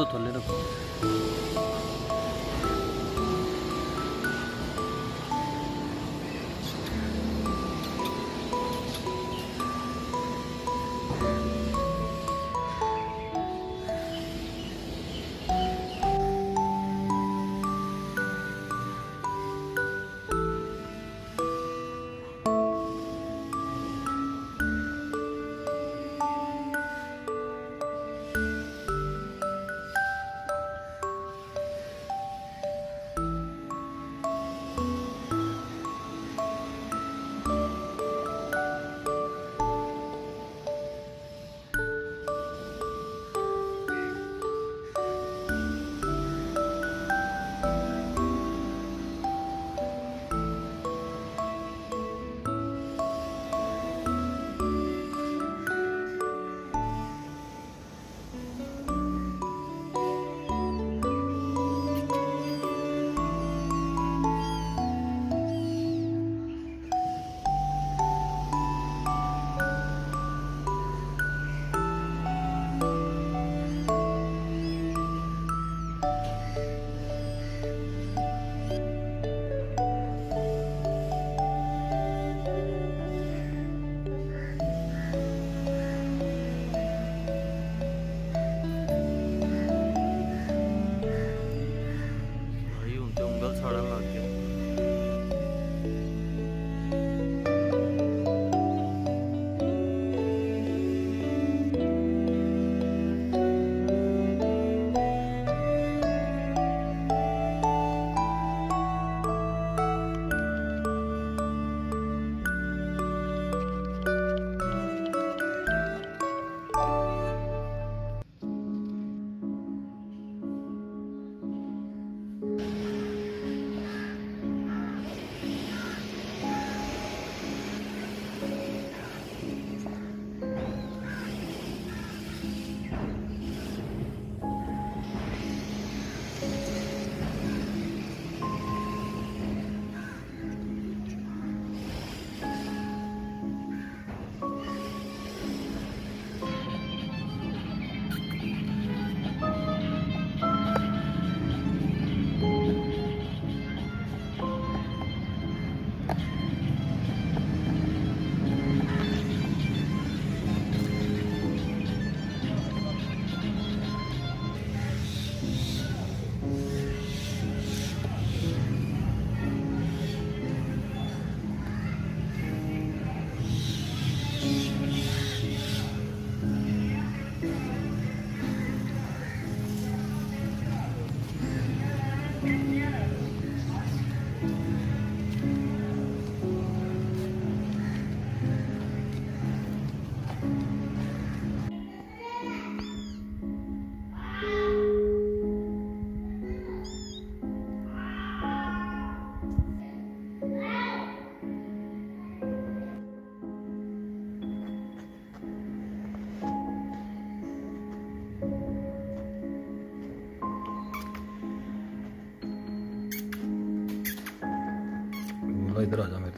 तँ थोलेर peligroso. Me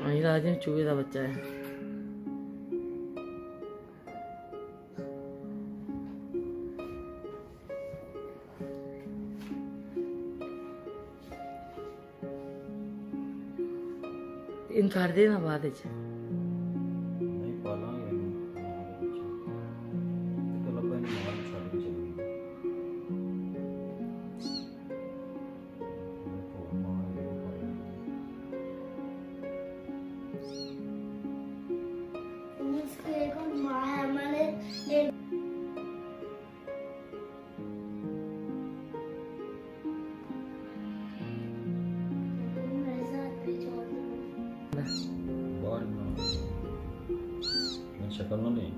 हाँ, चूहे का बच्चा है। इन कर देना बाद শেখানো নেই